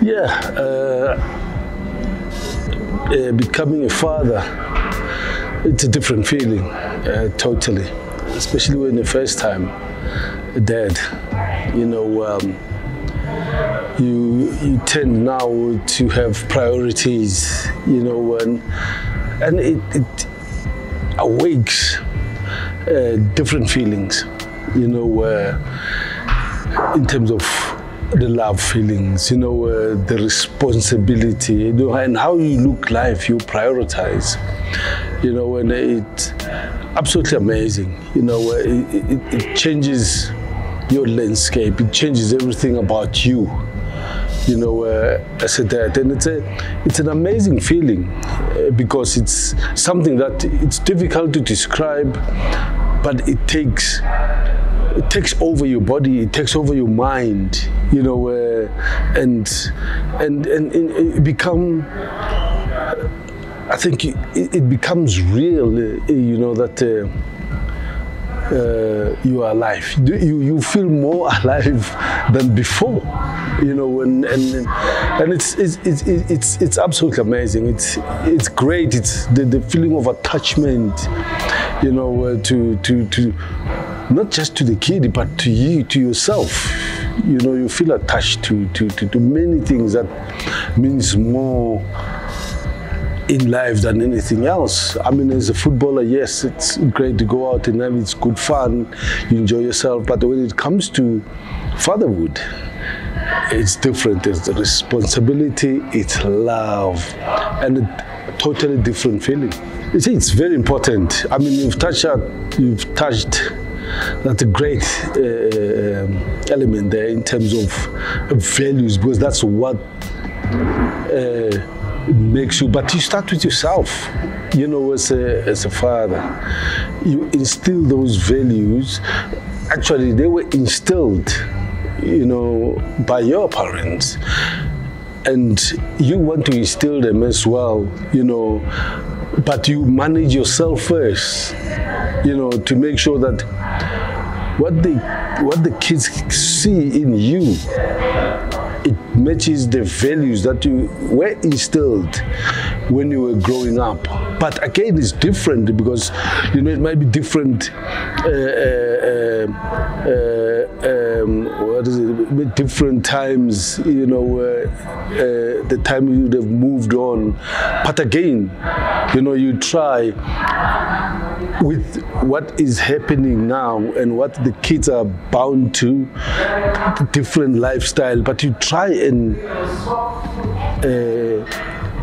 Yeah, uh, uh, becoming a father, it's a different feeling, uh, totally. Especially when the first time a dad, you know, um, you you tend now to have priorities, you know, and and it, it awakes uh, different feelings, you know, uh, in terms of the love feelings, you know, uh, the responsibility, you know, and how you look life, you prioritize, you know, and it's absolutely amazing, you know, uh, it, it, it changes your landscape, it changes everything about you, you know, uh, as a dad, and it's a, it's an amazing feeling uh, because it's something that it's difficult to describe, but it takes it takes over your body, it takes over your mind, you know, uh, and, and, and and it become. I think it, it becomes real, uh, you know that. Uh, uh, you are alive. You, you feel more alive than before, you know, and and, and it's, it's, it's, it's, it's absolutely amazing. It's, it's great. It's the, the feeling of attachment, you know, uh, to, to, to not just to the kid, but to you, to yourself. You know, you feel attached to, to, to, to many things that means more in life than anything else. I mean, as a footballer, yes, it's great to go out and have it's good fun, you enjoy yourself. But when it comes to fatherhood, it's different. It's the responsibility, it's love, and a totally different feeling. You see, it's very important. I mean, you've touched you've touched that's a great uh, element there in terms of values because that's what uh, makes you but you start with yourself. You know as a, as a father you instill those values. Actually they were instilled you know by your parents. And you want to instill them as well you know but you manage yourself first you know to make sure that what they what the kids see in you it matches the values that you were instilled when you were growing up. But again, it's different because you know it might be different. Uh, uh, Um, uh, um, what is it? Different times, you know, uh, the time you would have moved on. But again, you know, you try with what is happening now and what the kids are bound to, different lifestyle, but you try and uh,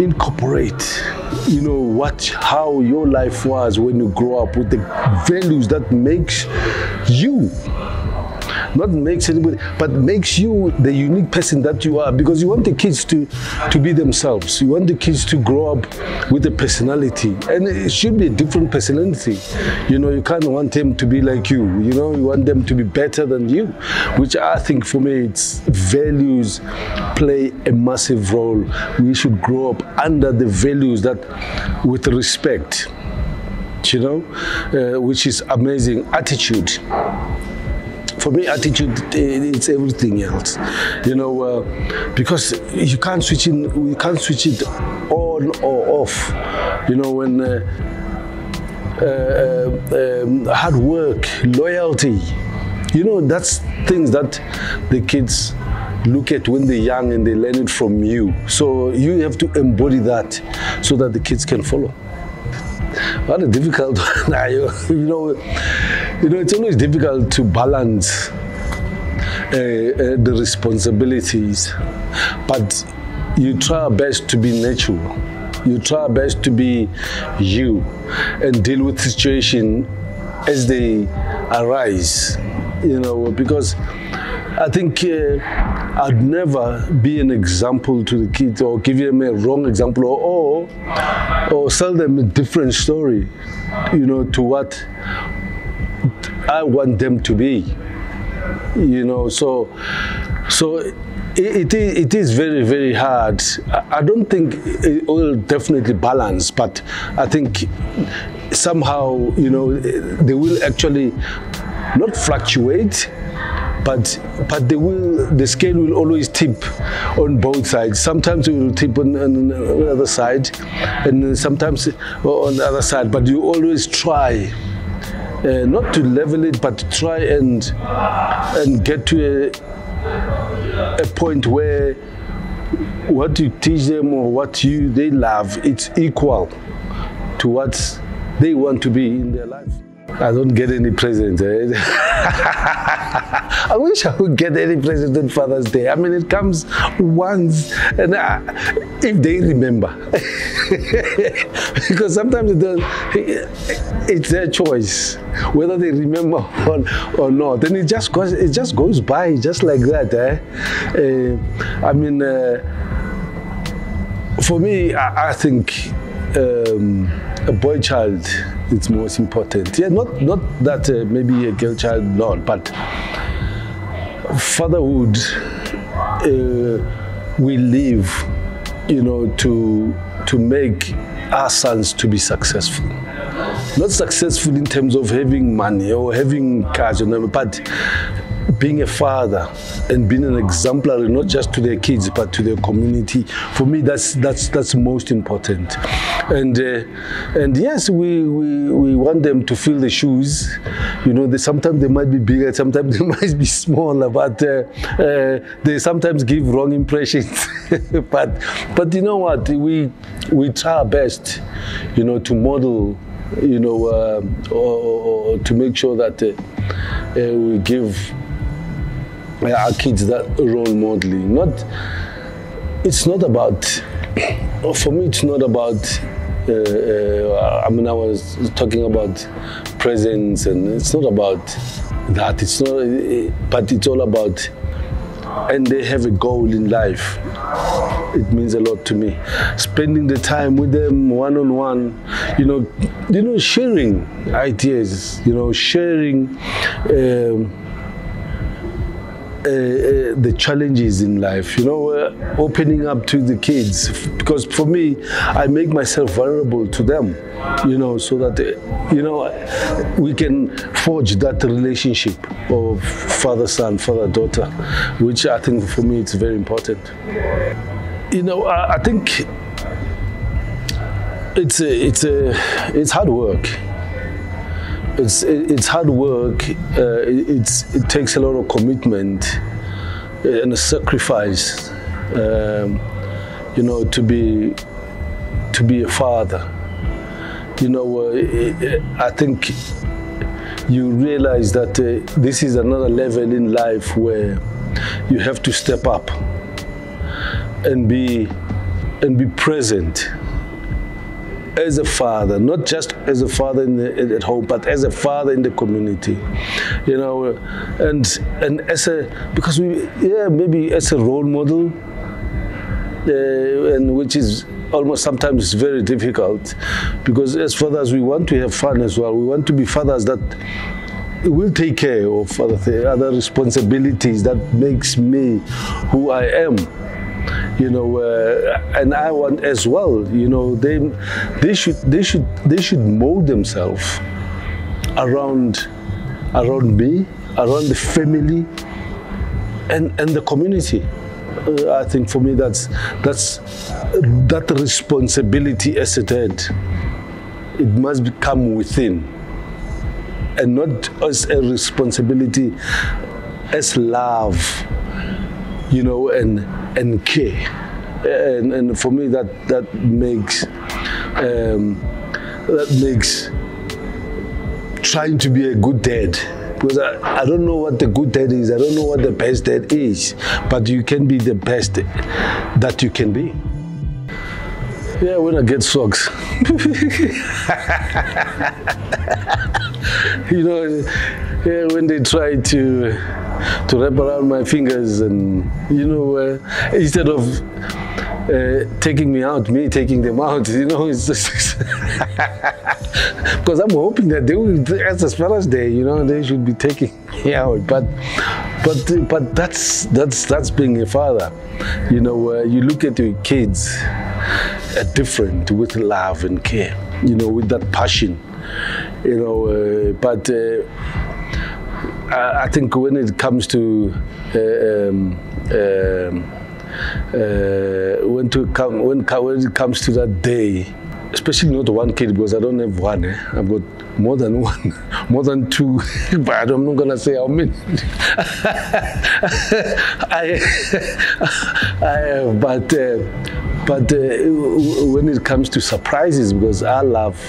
incorporate, you know, what how your life was when you grow up with the values that makes you not makes anybody, but makes you the unique person that you are. Because you want the kids to, to be themselves. You want the kids to grow up with a personality, and it should be a different personality. You know, you can't want them to be like you. You know, you want them to be better than you, which I think for me, it's values play a massive role. We should grow up under the values that, with respect you know, uh, which is amazing attitude for me, attitude it's everything else. You know, uh, because you can't switch in, you can't switch it on or off. You know, when uh, uh, um, hard work, loyalty. You know, that's things that the kids look at when they're young and they learn it from you. So you have to embody that so that the kids can follow. What a difficult one. you know, you know, it's always difficult to balance uh, uh, the responsibilities, but you try best to be natural. You try best to be you and deal with situation as they arise. You know, because I think uh, I'd never be an example to the kids or give them a wrong example or, or, or sell them a different story, you know, to what I want them to be. You know, so so it, it, it is very, very hard. I don't think it will definitely balance, but I think somehow, you know, they will actually not fluctuate, but but the will the scale will always tip on both sides. Sometimes it will tip on, on the other side, and sometimes on the other side. But you always try. Uh, not to level it, but to try and and get to a, a point where what you teach them or what you they love, it's equal to what they want to be in their life. I don't get any presents. Eh? I wish I would get any present on Father's Day. I mean, it comes once, and I, if they remember, because sometimes it it's their choice whether they remember or, or not. And it just goes, it just goes by just like that. Eh? Uh, I mean, uh, for me, I, I think. Um, a boy child is most important. Yeah, not not that uh, maybe a girl child not, but fatherhood uh, we live, you know, to to make our sons to be successful. Not successful in terms of having money or having cars, you know, but being a father and being an exemplary not just to their kids but to their community for me that's that's that's most important. And uh, and yes we, we we want them to fill the shoes. You know they, sometimes they might be bigger sometimes they might be smaller but uh, uh, they sometimes give wrong impressions. But but you know what? We we try our best you know to model you know um, or, or, to make sure that uh, uh, we give our kids that role modeling. Not, it's not about, for me, it's not about, uh, uh, I mean, I was talking about presence and it's not about that. It's not, but it's all about, and they have a goal in life. It means a lot to me. Spending the time with them one on one, you know, you know, sharing ideas, you know, sharing. Um, uh, uh, the challenges in life, you know, uh, opening up to the kids. Because for me, I make myself vulnerable to them, you know, so that, uh, you know, we can forge that relationship of father-son, father-daughter, which I think for me it's very important. You know, I, I think it's a, it's a, it's hard work it's it's hard work. Uh, it's it takes a lot of commitment and a sacrifice, um, you know, to be to be a father. You know, uh, I think you realize that uh, this is another level in life where you have to step up and be and be present as a father, not just as a father the, at home, but as a father in the community, you know, and and as a because we yeah maybe as a role model, uh, and which is almost sometimes very difficult, because as fathers we want to have fun as well. We want to be fathers that will take care of other, other responsibilities that makes me who I am you know, uh, and I want as well, you know, they, they should, they should, they should mold themselves around, around me, around the family, and and the community. Uh, I think for me that's that's that responsibility as a dad. It must come within, and not as a responsibility, as love, you know, and and care. And, and for me, that that makes um, that makes trying to be a good dad because I, I don't know what the good dad is. I don't know what the best dad is, but you can be the best that you can be. Yeah, when I get socks. you know, yeah, when they try to to wrap around my fingers and you know uh, instead of uh, taking me out, me taking them out, you know, it's just because I'm hoping that they will, as far as they, you know, they should be taking me out. But, but, but that's that's that's being a father. You know, uh, you look at your kids uh, different with love and care. You know, with that passion. You know, uh, but uh, I, I think when it comes to uh, um, um, uh, when to come when, when it comes to that day, especially not one kid because I don't have one. Eh? I've got more than one, more than two, but I'm not gonna say how many. I, I have, but uh, but uh, when it comes to surprises, because I love,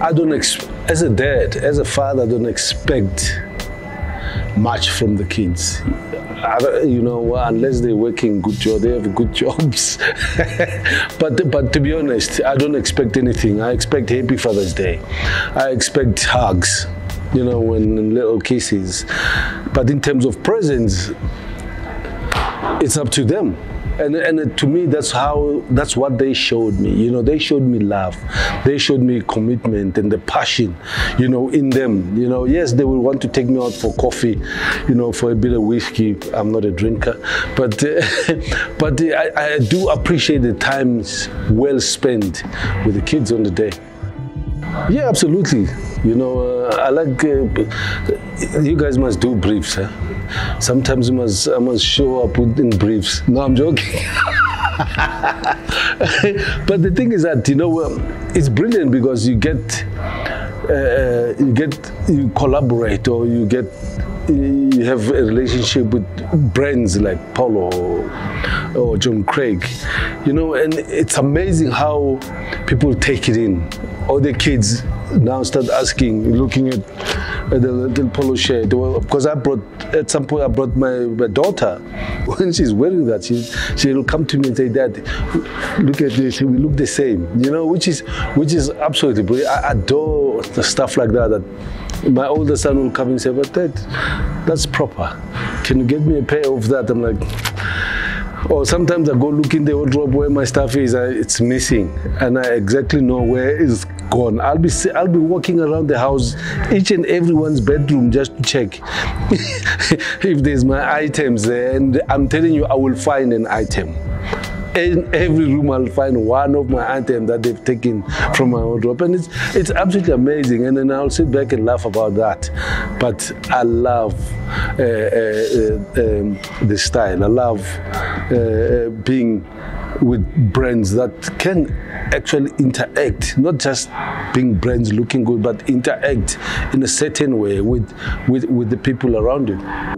I don't ex- as a dad, as a father, I don't expect much from the kids you know, unless they're working good job, they have good jobs. but but to be honest, I don't expect anything. I expect Happy Father's Day. I expect hugs, you know, when little kisses. But in terms of presents, it's up to them and and to me that's how that's what they showed me. You know they showed me love. They showed me commitment and the passion you know in them. You know yes they will want to take me out for coffee you know for a bit of whiskey. I'm not a drinker. But uh, but uh, I, I do appreciate the times well spent with the kids on the day. Yeah absolutely. You know, uh, I like, uh, you guys must do briefs. Huh? Sometimes you must, I must show up in briefs. No, I'm joking. but the thing is that, you know, it's brilliant because you get, uh, you get, you collaborate or you get, you have a relationship with brands like Polo or, or John Craig, you know, and it's amazing how people take it in. All the kids now start asking, looking at, at the little polo shirt. Because I brought, at some point, I brought my, my daughter. When she's wearing that, she, she'll come to me and say, Dad, look at this, we look the same. You know, which is, which is absolutely brilliant. I adore the stuff like that. that my older son will come and say, but Dad, that's proper. Can you get me a pair of that? I'm like, or sometimes I go look in the wardrobe where my stuff is, it's missing, and I exactly know where it's gone. I'll be I'll be walking around the house, each and everyone's bedroom just to check if there's my items there. And I'm telling you, I will find an item. In every room, I'll find one of my items that they've taken from my wardrobe, and it's it's absolutely amazing. And then I'll sit back and laugh about that. But I love uh, uh, uh, the style. I love uh, uh, being with brands that can actually interact, not just being brands looking good, but interact in a certain way with, with, with the people around you.